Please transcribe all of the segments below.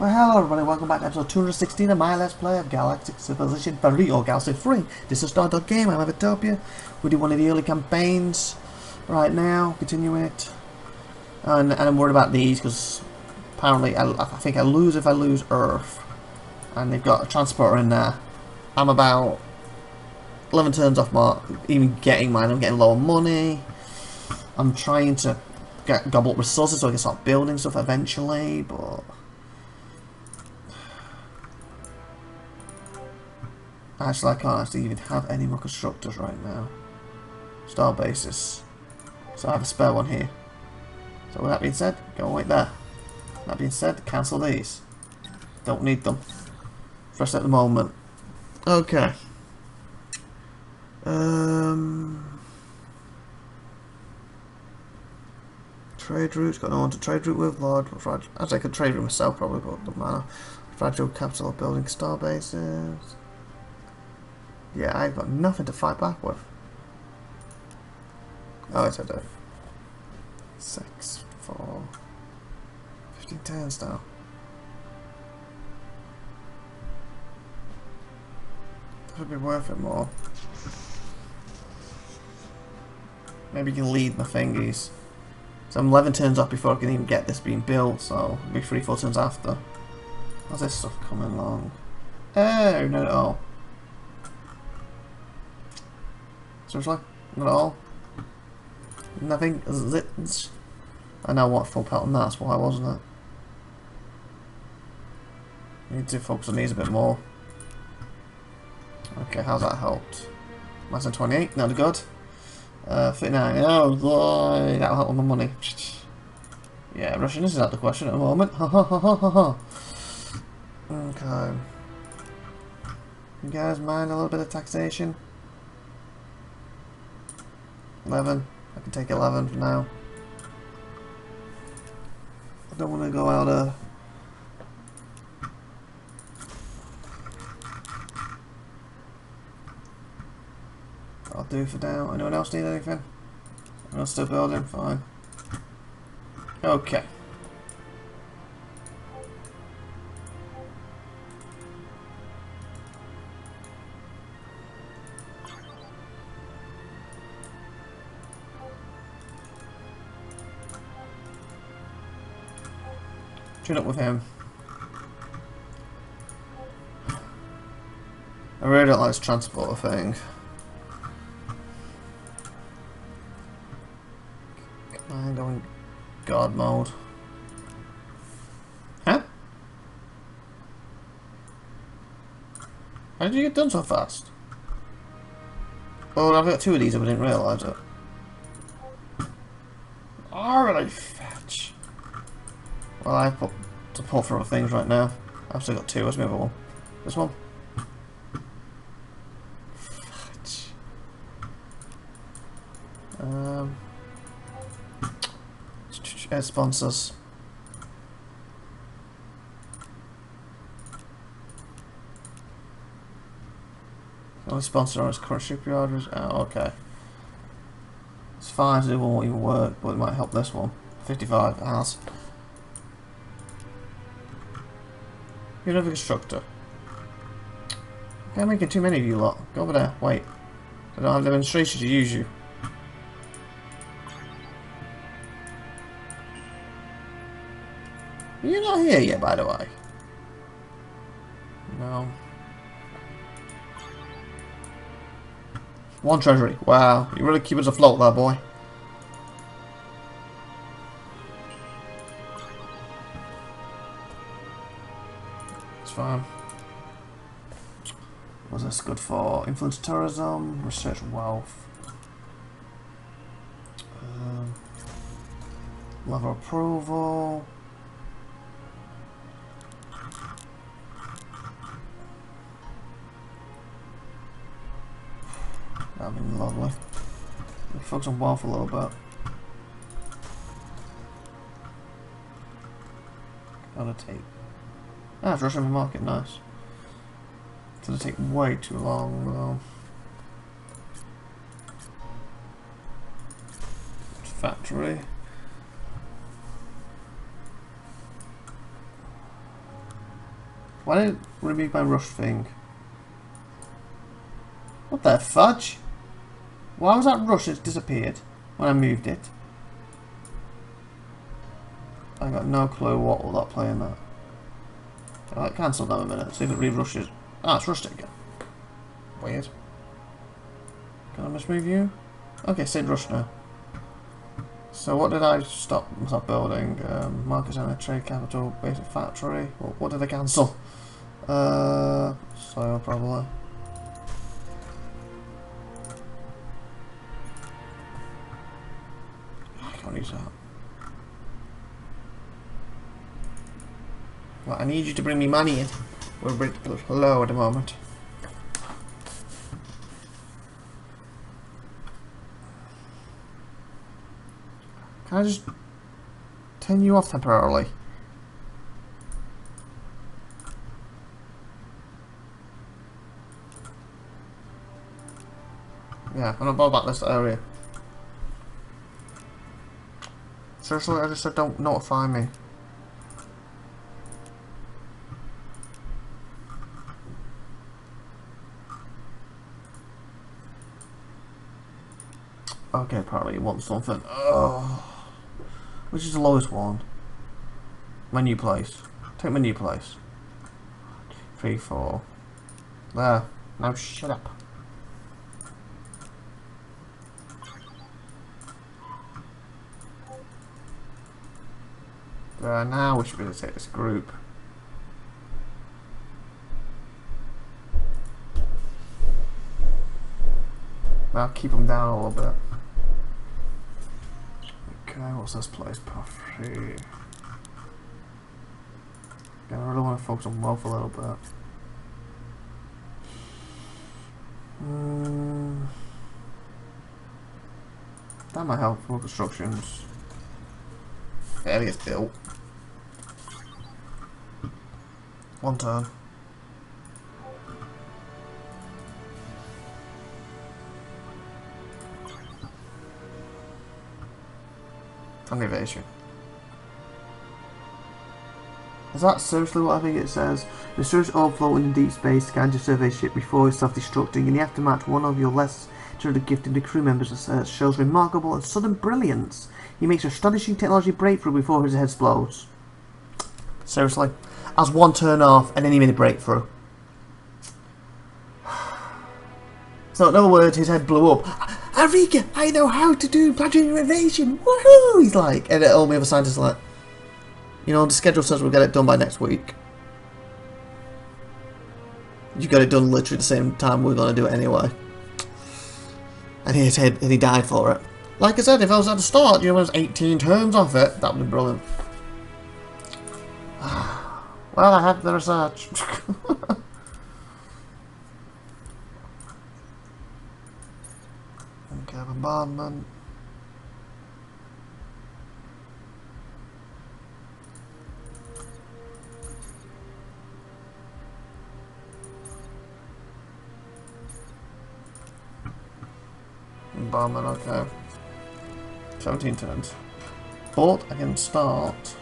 Well, hello everybody, welcome back to episode 216 of my Let's Play of Galactic Civilization 3 or GalCiv 3. This is Star Game, I'm IVATOPIA. We do one of the early campaigns right now, continuing it. And, and I'm worried about these because apparently I, I think I lose if I lose Earth. And they've got a transporter in there. I'm about 11 turns off mark, even getting mine, I'm getting lower money. I'm trying to get gobble up resources so I can start building stuff eventually, but... Actually, I can't actually even have any more constructors right now. Star bases. So I have a spare one here. So with that being said, go wait there. That being said, cancel these. Don't need them. First at the moment. Okay. Um, trade routes, got no one to trade route with. Lord, Actually, I could trade route myself probably, but doesn't matter. Fragile capital building star bases. Yeah, I've got nothing to fight back with. Oh, yes I do. Six, four, 15 turns now. That would be worth it more. Maybe you can lead my thingies. So I'm 11 turns off before I can even get this being built, so it'll be 3 4 turns after. How's this stuff coming along? Oh, not at all. Seriously? Not at all? Nothing? Is I know what full pelt and that's why, wasn't it? Need to focus on these a bit more. Okay, how's that helped? That's 28, not good. Uh, 59, oh boy, that'll help with my money. Yeah, Russian is out the question at the moment. Ha ha ha ha ha Okay. You guys mind a little bit of taxation? 11. I can take 11 for now. I don't want to go out of... I'll do for now. Anyone else need anything? I'm still building? Fine. Okay. Tune up with him. I really don't like this transporter thing. Come on, go in guard mode. Huh? How did you get done so fast? Oh, I've got two of these, I didn't realise it. Alright, well, I put support for other things right now. I've still got two. My other one? This one? Fudge. Um, sponsors. Only sponsor on his current shipyard is oh, okay. It's fine do one won't even work, but it might help this one. 55 has. You're another constructor. Make it too many of you lot. Go over there. Wait. I don't have demonstration to use you. You're not here yet, by the way. No. One treasury. Wow. You really keep us afloat there, boy. Fine. Was this good for influence tourism, research wealth, um, level approval. That'd be lovely. Focus on wealth a little bit. Take Ah, it's Russian market, nice. It's gonna take way too long though. Factory. Why did it remove my rush thing? What the fudge? Why was that rush? It disappeared when I moved it. I got no clue what will that play in that. I cancel that a minute, see if it re-rushes. Ah, it's rushed it again. Weird. Can I mismove you? Okay, Sid Rush now. So what did I stop stop building? Um, Marcus Emma Trade Capital Basic Factory. What, what did I cancel? Uh, so probably. I need you to bring me money in. We're a bit low at the moment. Can I just turn you off temporarily? Yeah, I'm not bothered about this area. Seriously, I just said don't notify me. Okay, apparently you want something. Oh. Which is the lowest one? My new place. Take my new place. Three, four. There. Now shut up. There, now we should be able to take this group. Now keep them down a little bit. Okay, what's this place? Parfait. Yeah, I really want to focus on wealth a little bit. Mm. That might help for constructions. Yeah, it gets built. One turn. Evasion. Is that seriously what I think it says? The search floating in deep space scans your survey ship before self-destructing. In the aftermath, one of your less the gifted crew members uh, shows remarkable and sudden brilliance. He makes astonishing technology breakthrough before his head explodes. Seriously? As one turn off and then he made a breakthrough. So in other words, his head blew up. Arika, I know how to do planetary invasion. Woohoo! He's like, and all the other scientists are like, you know, the schedule says we'll get it done by next week. You got it done literally the same time we're gonna do it anyway. And he said and he died for it. Like I said, if I was at the start, you know, there was 18 turns off it, that would be brilliant. well, I have the research. bombardment. Bombardment, okay. 17 turns. But I can start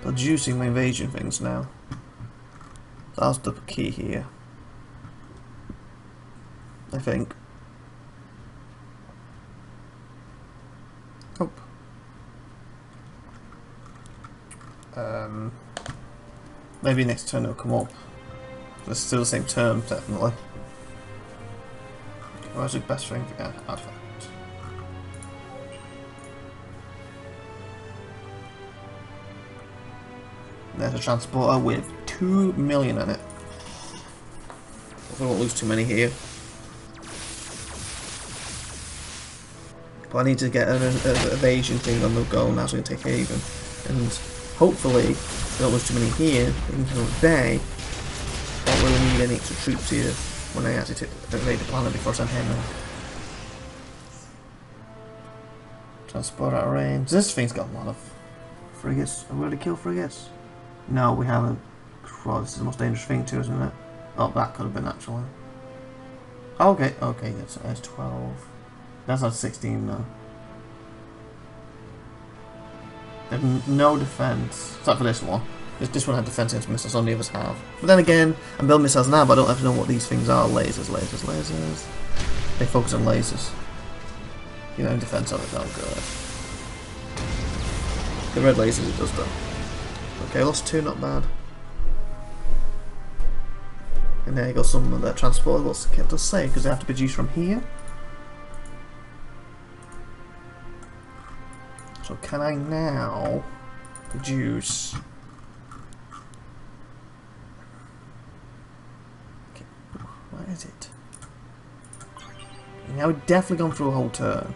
producing my invasion things now. That's the key here. I think. Um, maybe next turn it'll come up. It's still the same term, definitely. The best for yeah, artifact? There's a transporter with 2 million in it. I won't lose too many here. But I need to get an, an evasion thing on the go now so I can take Haven. And hopefully, don't lose too many here, we can kill Bay. Don't really need any extra troops here when I actually invade the planet before I send. Transport out of range. This thing's got a lot of frigates. Have we to kill frigates? No, we haven't. Well, oh, this is the most dangerous thing too, isn't it? Oh, that could have been actually. Okay, okay, that's, that's 12. That's not 16 though. There's no defense, except for this one. This, this one had defense against missiles, only the others have. But then again, I'm building missiles now, but I don't have to know what these things are. Lasers, lasers, lasers. They focus on lasers. You know, defense on it, oh good. The red lasers it does though. Okay, lost two, not bad. And there you go, some of the transportables kept us safe because they have to produce from here. Can I now produce okay, where is it? Now we've definitely gone through a whole turn.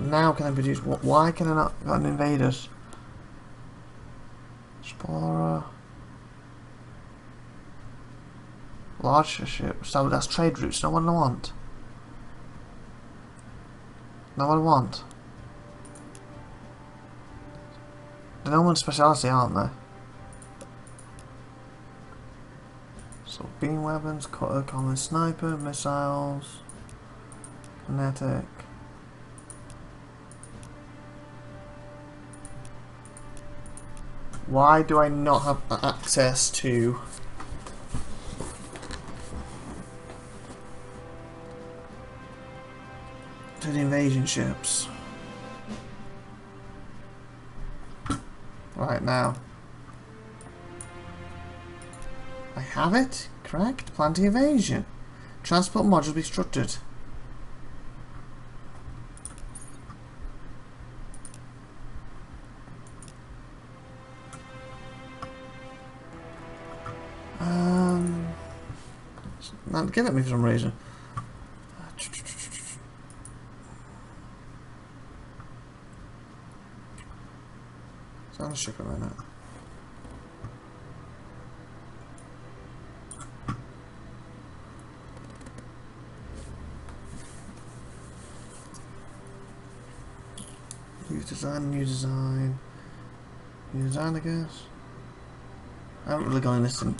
Now can I produce what why can I not got an invaders? Explorer Large ship, so that's trade routes, no one I want. No one I want. They're no speciality, aren't they? So beam weapons, cutter, common sniper, missiles, kinetic. Why do I not have access to to the invasion ships? Right now. I have it. Correct. Planetary Invasion. Transport module be structured. Um, not give it me for some reason. Sound ship a minute. New design, new design. New design, I guess. I haven't really gone in this in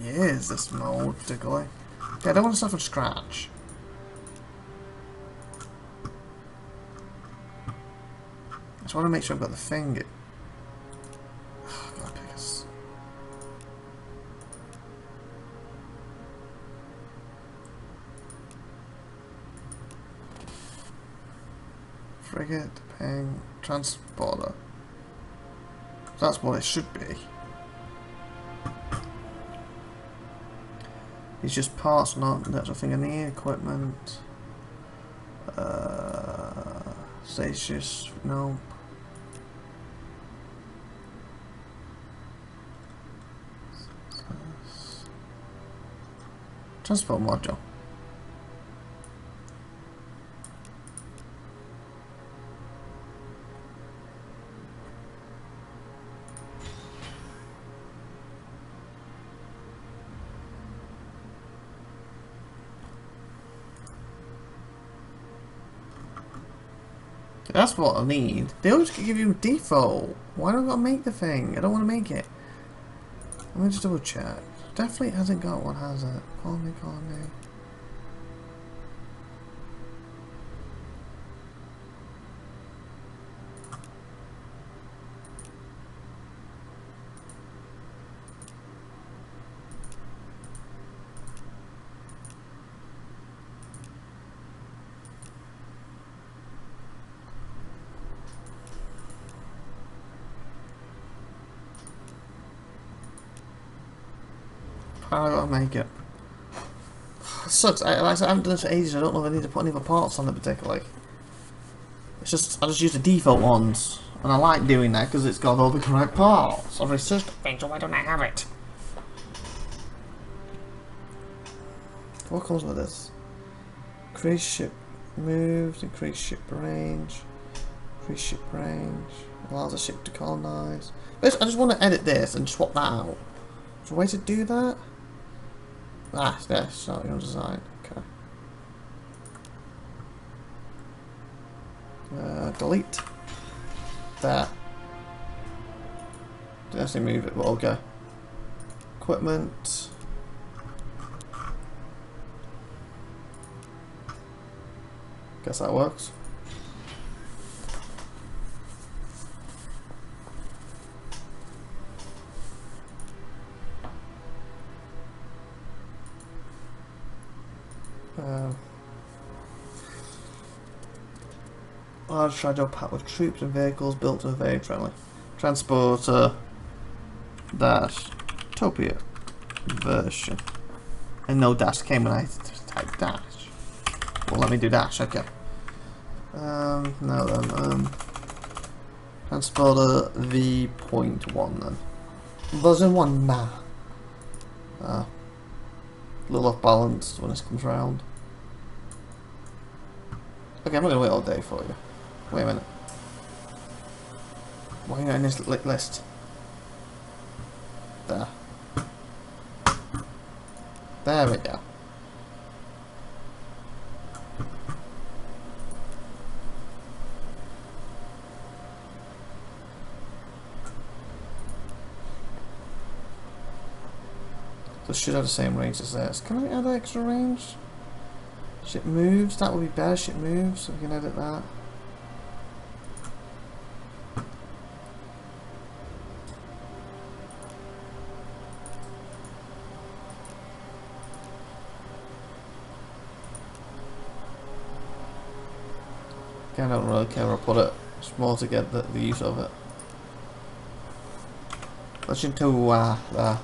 years, this mode, particularly. Yeah, I don't want to start from scratch. I just want to make sure I've got the thing. Transporter. That's what it should be. It's just parts, not that's a thing I need. Equipment. Uh, Stasis, no. Transport module. That's what I need. They always give you default. Why do I gotta make the thing? I don't want to make it. Let me just double check. Definitely hasn't got one, has it? Call me, call me. I gotta make it. it sucks. I, like I, said, I haven't done this for ages. I don't know if I need to put any other parts on it particularly. It's just I just use the default ones, and I like doing that because it's got all the correct parts. I've researched the thing, so why don't I have it? What comes with this? Increase ship moves, increase ship range, increase ship range, allows the ship to colonize. I just want to edit this and swap that out. Is there a way to do that? Ah, there, start your design. Okay. Uh, delete. That. Didn't actually move it, but okay. Equipment. Guess that works. Large fragile pack with troops and vehicles built to evade friendly. Transporter dash Topia version. And no dash came when I type dash. Well let me do dash, okay. Um now then, um Transporter V.1 then. Version 1 nah. Ah. A little off balance when this comes round. Okay, I'm not gonna wait all day for you. Wait a minute. Why not in this list? There. There we go. This should have the same range as theirs. Can I add extra range? Ship moves, that would be better. Ship moves, so we can edit that. Where I put it. It's more to get the, the use of it. Let's into uh.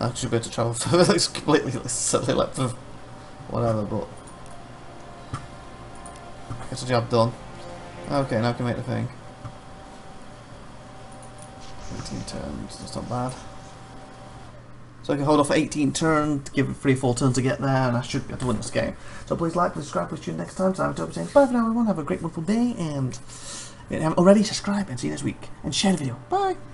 I should be able to travel further. it's completely silly, like for whatever, but gets the job done. Okay, now I can make the thing. 18 turns, that's not bad. So I can hold off 18 turns, give it 3 4 turns to get there, and I should be able to win this game. So please like, subscribe, please tune next time. So I'm Toby saying bye for now everyone, have a great wonderful day, and if you haven't already, subscribe and see you next week. And share the video. Bye!